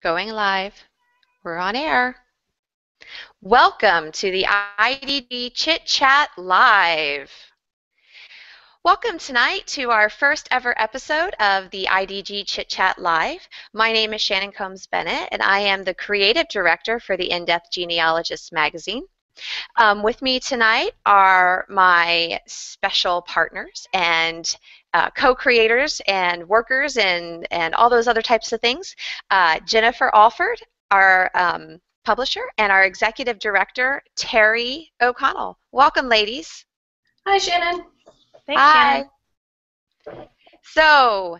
Going live. We're on air. Welcome to the IDG Chit Chat Live. Welcome tonight to our first ever episode of the IDG Chit Chat Live. My name is Shannon Combs Bennett, and I am the creative director for the In Depth Genealogist magazine. Um, with me tonight are my special partners and uh, co-creators and workers and, and all those other types of things. Uh, Jennifer Alford, our um, publisher, and our executive director, Terri O'Connell. Welcome, ladies. Hi, Shannon. Thanks, Hi. Shannon. So,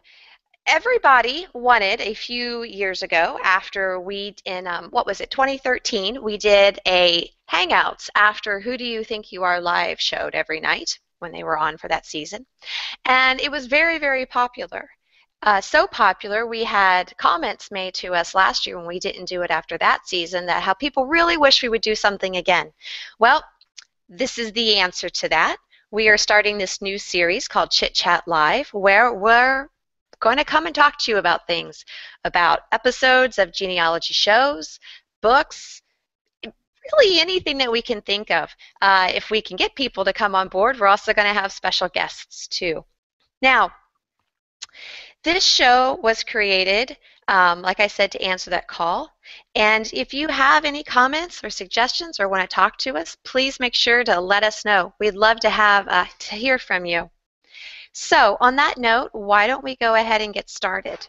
everybody wanted a few years ago after we in um, what was it 2013 we did a hangouts after who do you think you are live showed every night when they were on for that season. And it was very very popular. Uh, so popular we had comments made to us last year when we didn't do it after that season that how people really wish we would do something again. Well this is the answer to that. We are starting this new series called Chit Chat Live, where we're going to come and talk to you about things about episodes of genealogy shows, books, really anything that we can think of. Uh, if we can get people to come on board, we're also going to have special guests too. Now, this show was created, um, like I said, to answer that call. And if you have any comments or suggestions or want to talk to us, please make sure to let us know. We'd love to have uh, to hear from you. So, on that note, why don't we go ahead and get started?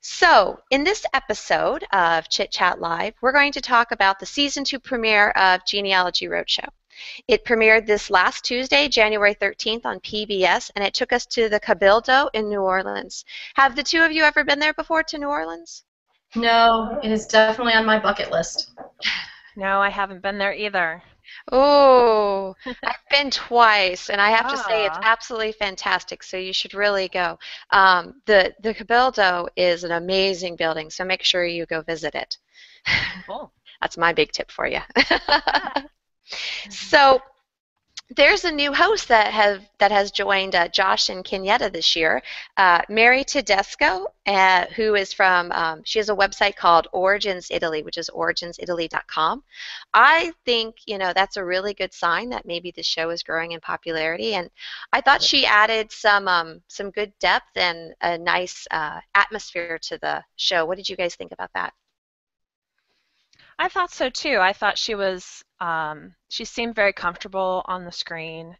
So, in this episode of Chit Chat Live, we're going to talk about the season two premiere of Genealogy Roadshow. It premiered this last Tuesday, January 13th on PBS, and it took us to the Cabildo in New Orleans. Have the two of you ever been there before to New Orleans? No, it is definitely on my bucket list. No, I haven't been there either. Oh, I've been twice, and I have to say it's Ah. absolutely fantastic. So you should really go. Um, the the Cabildo is an amazing building, so make sure you go visit it. Cool. That's my big tip for you. so there's a new host that have that has joined uh, Josh and Kenyatta this year, uh, Mary Tedesco, uh, who is from. Um, she has a website called Origins Italy, which is originsitaly.com. I think you know that's a really good sign that maybe the show is growing in popularity, and I thought she added some um, some good depth and a nice uh, atmosphere to the show. What did you guys think about that? I thought so too. I thought she was, um, she seemed very comfortable on the screen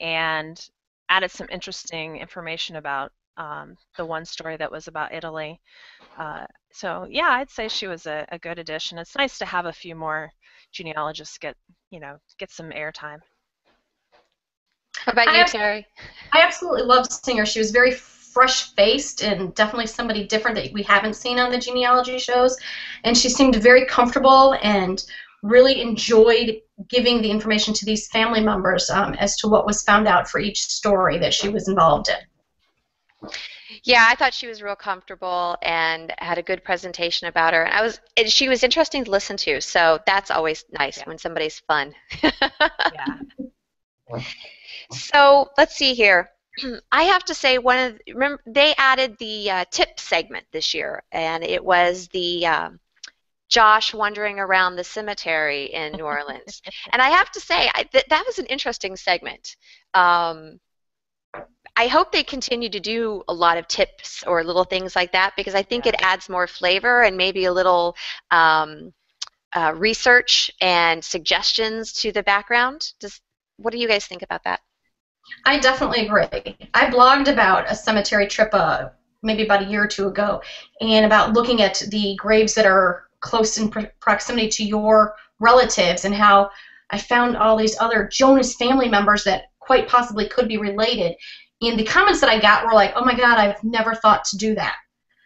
and added some interesting information about um, the one story that was about Italy. Uh, so yeah, I'd say she was a, a good addition. It's nice to have a few more genealogists get, you know, get some airtime. How about I you, have- Terri? I absolutely loved Singer. She was very fresh faced and definitely somebody different that we haven't seen on the genealogy shows. And she seemed very comfortable and really enjoyed giving the information to these family members um, as to what was found out for each story that she was involved in. Yeah, I thought she was real comfortable and had a good presentation about her. And I was, and she was interesting to listen to. So that's always nice Yeah. when somebody's fun. Yeah. so let's see here. I have to say, one of remember they added the uh, tip segment this year, and it was the um, Josh wandering around the cemetery in New Orleans. and I have to say, I, th- that was an interesting segment. Um, I hope they continue to do a lot of tips or little things like that because I think it adds more flavor and maybe a little um, uh, research and suggestions to the background. Does, what do you guys think about that? I definitely agree. I blogged about a cemetery trip uh, maybe about a year or two ago and about looking at the graves that are close in pro- proximity to your relatives and how I found all these other Jonas family members that quite possibly could be related. And the comments that I got were like, oh my God, I've never thought to do that.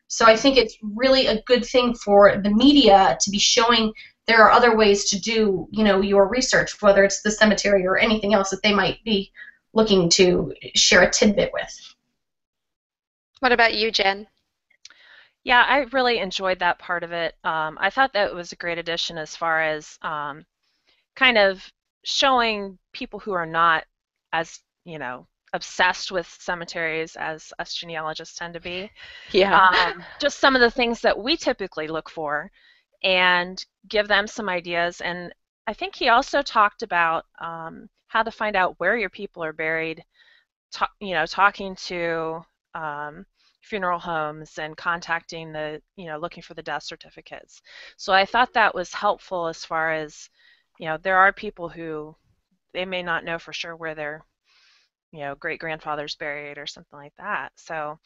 So I think it's really a good thing for the media to be showing there are other ways to do, you know, your research, whether it's the cemetery or anything else that they might be looking to share a tidbit with. What about you, Jen? Yeah, I really enjoyed that part of it. Um, I thought that was a great addition as far as um, kind of showing people who are not as, you know, obsessed with cemeteries as us genealogists tend to be. Yeah. Um, just some of the things that we typically look for and give them some ideas. And I think he also talked about um, how to find out where your people are buried, you know, talking to um, funeral homes and contacting the, you know, looking for the death certificates. So I thought that was helpful as far as, you know, there are people who they may not know for sure where their, you know, great grandfather's buried or something like that. So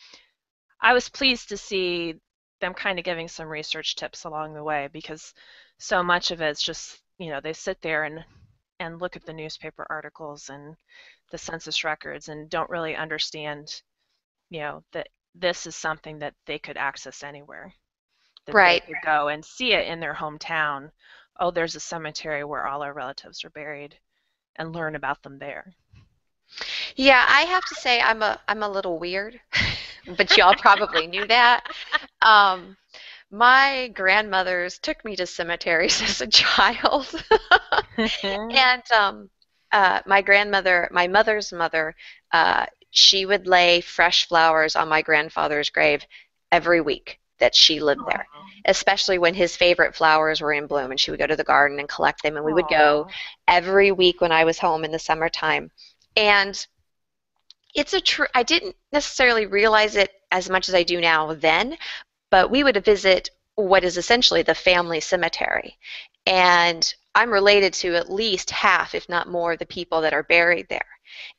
I was pleased to see them kind of giving some research tips along the way because so much of it's just, you know, they sit there and and look at the newspaper articles and the census records and don't really understand, you know, that this is something that they could access anywhere. That Right. they could go and see it in their hometown. Oh, there's a cemetery where all our relatives are buried and learn about them there. Yeah, I have to say I'm a I'm a little weird, but y'all probably knew that. Um, my grandmothers took me to cemeteries as a child, and um, uh, my grandmother, my mother's mother, uh, she would lay fresh flowers on my grandfather's grave every week that she lived there, especially when his favorite flowers were in bloom, and she would go to the garden and collect them, and we would go every week when I was home in the summertime. And it's a true, I didn't necessarily realize it as much as I do now then, but we would visit what is essentially the family cemetery. And I'm related to at least half, if not more, of the people that are buried there.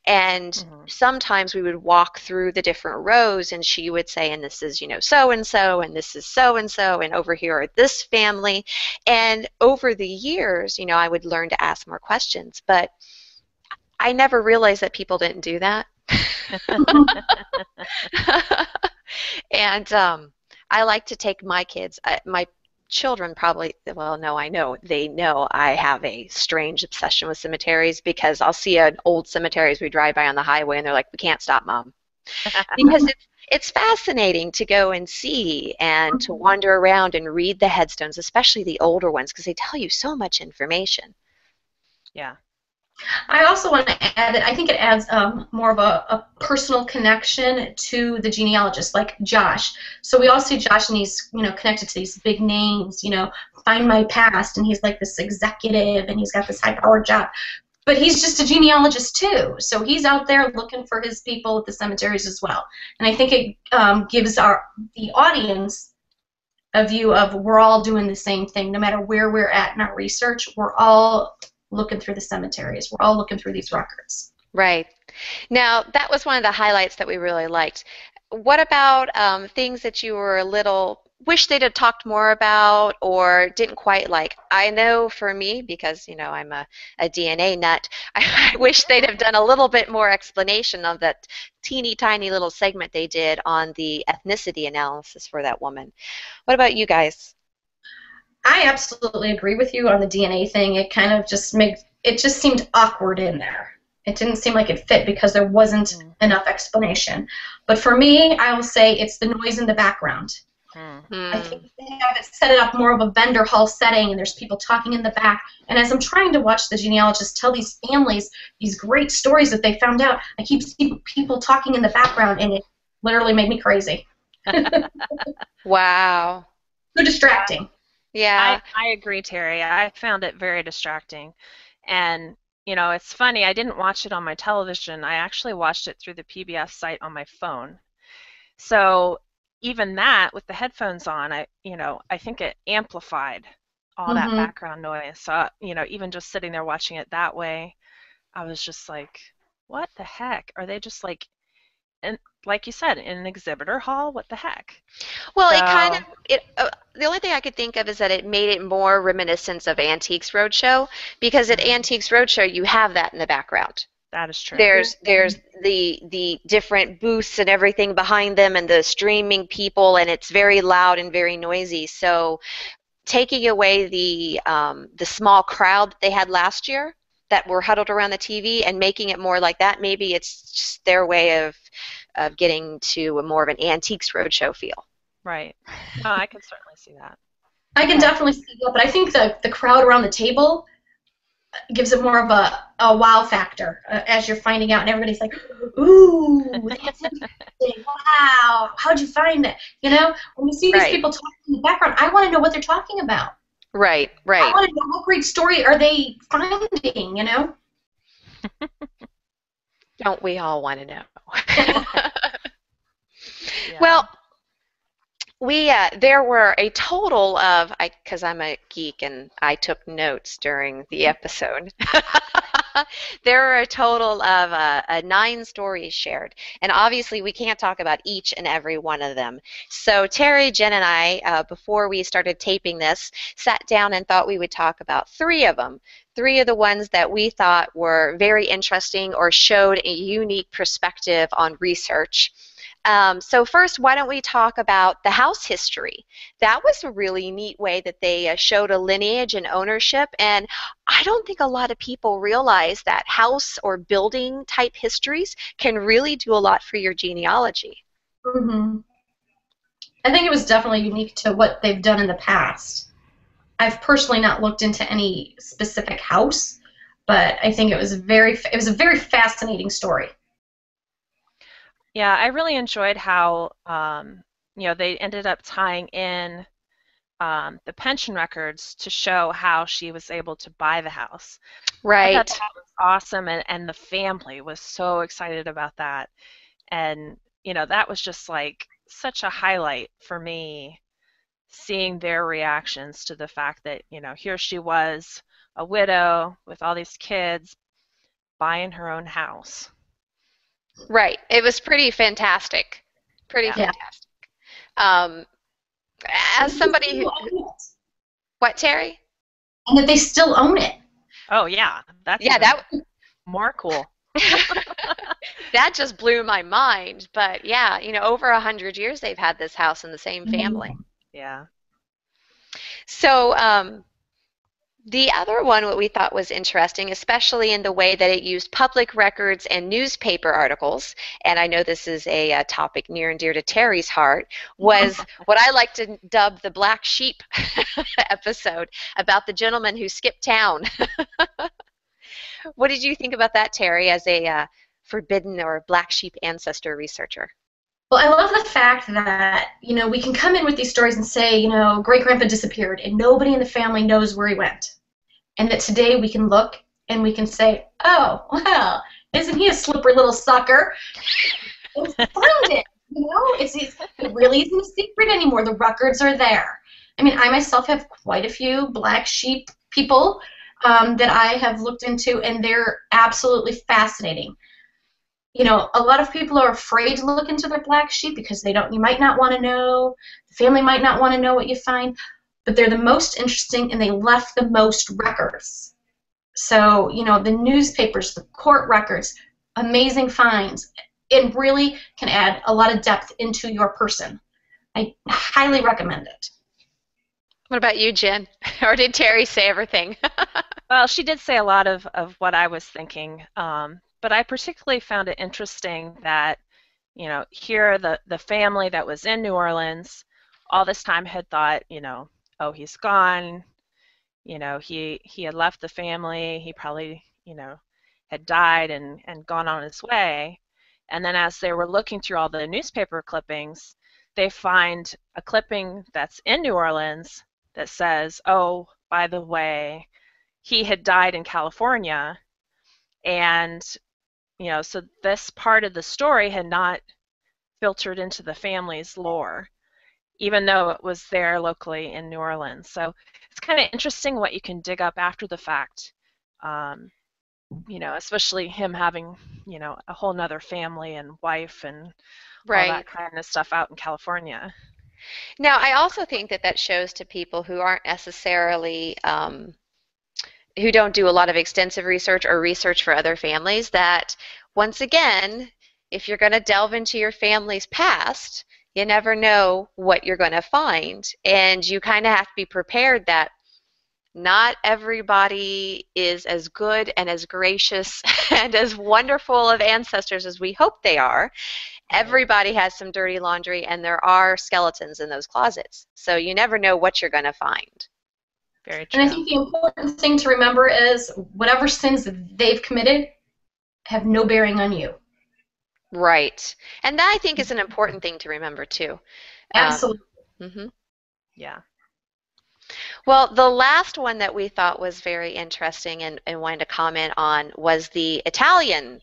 And Mhm. sometimes we would walk through the different rows and she would say, and this is, you know, so and so, and this is so and so, and over here are this family. And over the years, you know, I would learn to ask more questions. But I never realized that people didn't do that. and um, I like to take my kids, I, my children probably, well, no, I know, they know I have a strange obsession with cemeteries because I'll see an old cemetery as we drive by on the highway and they're like, we can't stop, Mom. Because it's, it's fascinating to go and see and to mm-hmm. wander around and read the headstones, especially the older ones, because they tell you so much information. yeah. I also want to add that I think it adds um, more of a, a personal connection to the genealogist, like Josh. So we all see Josh, and he's you know connected to these big names. You know, Findmypast, and he's like this executive, and he's got this high-powered job. But he's just a genealogist too, so he's out there looking for his people at the cemeteries as well. And I think it um, gives our the audience a view of we're all doing the same thing, no matter where we're at in our research. We're all looking through the cemeteries. We're all looking through these records. Right. Now, that was one of the highlights that we really liked. What about um, things that you were a little wish they'd have talked more about or didn't quite like? I know for me, because you know I'm a, a DNA nut, I, I wish they'd have done a little bit more explanation of that teeny tiny little segment they did on the ethnicity analysis for that woman. What about you guys? I absolutely agree with you on the DNA thing. It kind of just makes it just seemed awkward in there. It didn't seem like it fit because there wasn't Mm. enough explanation. But for me, I will say it's the noise in the background. Hmm. I think they have it set it up more of a vendor hall setting, and there's people talking in the back. And as I'm trying to watch the genealogist tell these families these great stories that they found out, I keep seeing people talking in the background, and it literally made me crazy. Wow. So distracting. Yeah. I, I agree, Terri. I found it very distracting. And, you know, it's funny, I didn't watch it on my television. I actually watched it through the PBS site on my phone. So even that, with the headphones on, I, you know, I think it amplified all that Mhm. background noise. So, you know, even just sitting there watching it that way, I was just like, what the heck? Are they just like, and like you said, in an exhibitor hall? What the heck? Well, it kind of it. Uh, the only thing I could think of is that it made it more reminiscent of Antiques Roadshow because at Mhm. Antiques Roadshow you have that in the background. That is true. There's there's the the different booths and everything behind them and the streaming people and it's very loud and very noisy. So taking away the um, the small crowd that they had last year that were huddled around the TV and making it more like that, maybe it's just their way of of getting to a more of an Antiques Roadshow feel. Right. Oh, I can certainly see that. I can definitely see that, but I think the the crowd around the table gives it more of a, a wow factor uh, as you're finding out, and everybody's like, "Ooh, that's interesting! Wow, how'd you find it?" You know, when you see these Right. people talking in the background, I want to know what they're talking about. Right, I right. want to know what great story are they finding. You know. Don't we all want to know? Yeah. Well, we uh, there were a total of I because I'm a geek and I took notes during the episode. there are a total of uh, uh, nine stories shared, and obviously we can't talk about each and every one of them. So Terri, Jen, and I, uh, before we started taping this, sat down and thought we would talk about three of them. Three of the ones that we thought were very interesting or showed a unique perspective on research. Um, so first, why don't we talk about the house history? That was a really neat way that they uh, showed a lineage and ownership, and I don't think a lot of people realize that house or building type histories can really do a lot for your genealogy. hmm I think it was definitely unique to what they've done in the past. I've personally not looked into any specific house, but I think it was very it was a very fascinating story. Yeah, I really enjoyed how um, you know they ended up tying in um, the pension records to show how she was able to buy the house. Right. that was awesome, and, and the family was so excited about that. And you know that was just like such a highlight for me, seeing their reactions to the fact that you know here she was, a widow with all these kids, buying her own house. Right. It was pretty fantastic. Pretty Yeah. Yeah. fantastic. Um, as somebody who, what Terri? and that they still own it. Oh yeah, that's Yeah, that more cool. that just blew my mind. But yeah, you know, over a hundred years they've had this house in the same family. Yeah. So um, the other one, what we thought was interesting, especially in the way that it used public records and newspaper articles, and I know this is a, uh topic near and dear to Terri's heart, was what I like to dub the black sheep episode about the gentleman who skipped town. what did you think about that, Terri, as a uh, forbidden or black sheep ancestor researcher? Well, I love the fact that you know we can come in with these stories and say, you know, great grandpa disappeared and nobody in the family knows where he went, and that today we can look and we can say, oh, well, isn't he a slippery little sucker? And find it. You know, it's, it's it really isn't a secret anymore. The records are there. I mean, I myself have quite a few black sheep people um, that I have looked into, and they're absolutely fascinating you know, a lot of people are afraid to look into their black sheep because they don't. You might not want to know. The family might not want to know what you find, but they're the most interesting, and they left the most records. So you know, the newspapers, the court records, amazing finds. and really can add a lot of depth into your person. I highly recommend it. What about you, Jen? or did Terri say everything? Well, she did say a lot of, of what I was thinking, um, but I particularly found it interesting that, you know, here the, the family that was in New Orleans all this time had thought, you know, oh, he's gone. You know, he he had left the family. He probably, you know, had died and, and gone on his way. And then as they were looking through all the newspaper clippings, they find a clipping that's in New Orleans that says, oh, by the way, he had died in California, and you know, so this part of the story had not filtered into the family's lore, even though it was there locally in New Orleans. So it's kind of interesting what you can dig up after the fact. Um, you know, especially him having, you know, a whole nother family and wife and all that kind of stuff out in California. Now, I also think that that shows to people who aren't necessarily, um, who don't do a lot of extensive research or research for other families, that once again, if you're going to delve into your family's past, you never know what you're going to find. And you kind of have to be prepared that not everybody is as good and as gracious and as wonderful of ancestors as we hope they are. Everybody has some dirty laundry, and there are skeletons in those closets. So you never know what you're going to find. Very true. And I think the important thing to remember is whatever sins they've committed have no bearing on you. Right. And that I think is an important thing to remember too. Absolutely. Um, mhm. yeah. Well, the last one that we thought was very interesting and, and wanted to comment on was the Italian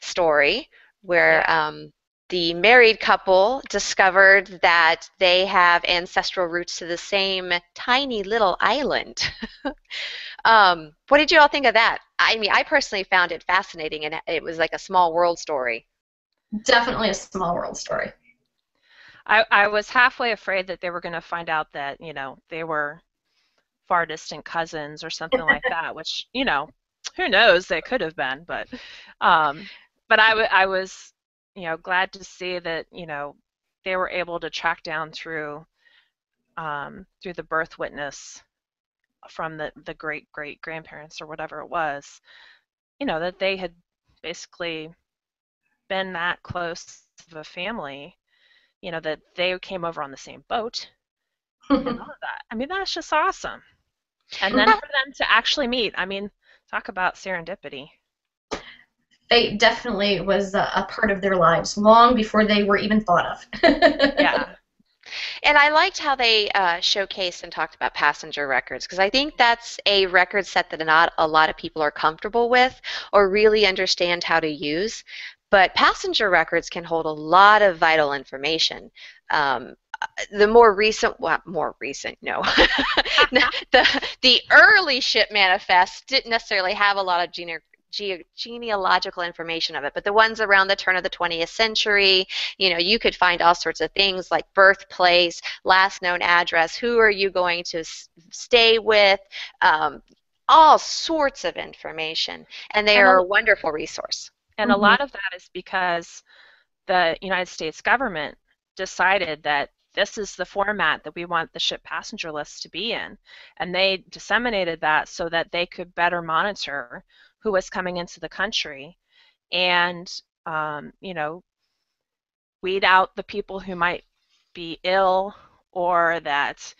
story where um, the married couple discovered that they have ancestral roots to the same tiny little island. um, what did you all think of that? I mean, I personally found it fascinating, and it was like a small world story. Definitely a small world story. I, I was halfway afraid that they were going to find out that, you know, they were far distant cousins or something like that, which, you know, who knows, they could have been, but um, but I, w- I was, you know, glad to see that, you know, they were able to track down through um, through the birth witness from the, the great great grandparents or whatever it was, you know, that they had basically been that close of a family, you know, that they came over on the same boat and all of that. I mean, that's just awesome. And then for them to actually meet, I mean, talk about serendipity. Fate definitely was a, a part of their lives long before they were even thought of. Yeah. And I liked how they uh, showcased and talked about passenger records because I think that's a record set that not a lot of people are comfortable with or really understand how to use. But passenger records can hold a lot of vital information. Um, the more recent, well, more recent, no, the the early ship manifests didn't necessarily have a lot of gene- ge- genealogical information of it, but the ones around the turn of the 20th century, you know, you could find all sorts of things like birthplace, last known address, who are you going to s- stay with, um, all sorts of information, and they And are a wonderful resource. And a Mhm. lot of that is because the United States government decided that this is the format that we want the ship passenger list to be in. And they disseminated that so that they could better monitor who was coming into the country and, um, you know, weed out the people who might be ill or that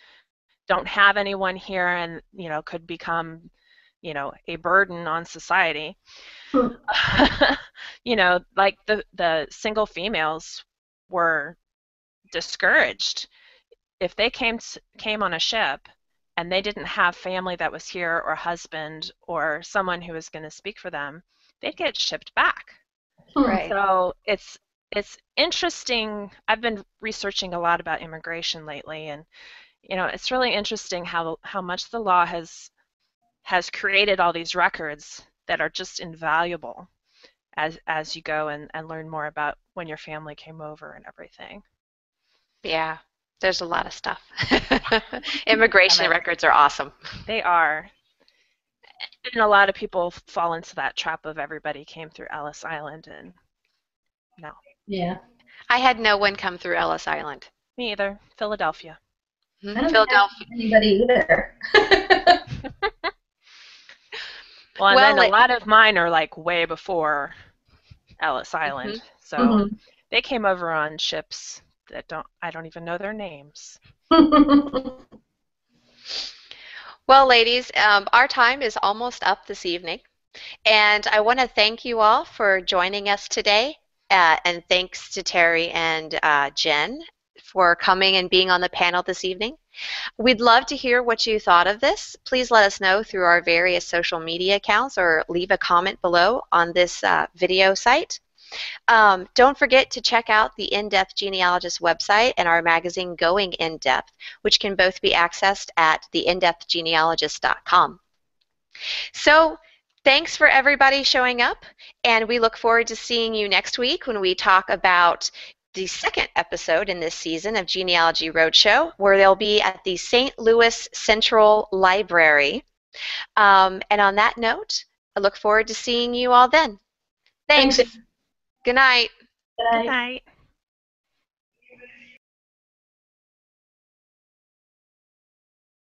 don't have anyone here and, you know, could become, you know, a burden on society. Hmm. you know, like the the single females were discouraged if they came to, came on a ship and they didn't have family that was here or husband or someone who was going to speak for them, they'd get shipped back. Right. So it's it's interesting. I've been researching a lot about immigration lately, and you know, it's really interesting how how much the law has has created all these records that are just invaluable as as you go and, and learn more about when your family came over and everything. Yeah, there's a lot of stuff. Immigration Love it. records are awesome. They are. And a lot of people fall into that trap of everybody came through Ellis Island and no. yeah. I had no one come through Ellis Island. Me either. Philadelphia. Hmm? I don't Philadelphia. anybody either. Well, and Well, then a lot of mine are like way before Ellis Island. So Mhm. they came over on ships that don't I don't even know their names. Well, ladies, um, our time is almost up this evening, and I want to thank you all for joining us today. Uh, and thanks to Terri and uh, Jen for coming and being on the panel this evening. We'd love to hear what you thought of this. Please let us know through our various social media accounts or leave a comment below on this uh, video site. Um, don't forget to check out the In-Depth Genealogist website and our magazine Going In-Depth, which can both be accessed at theindepthgenealogist.com. So, thanks for everybody showing up, and we look forward to seeing you next week when we talk about the second episode in this season of Genealogy Roadshow, where they'll be at the St. Louis Central Library. Um, and on that note, I look forward to seeing you all then. Thanks. Thanks. Good night. Bye. Good night.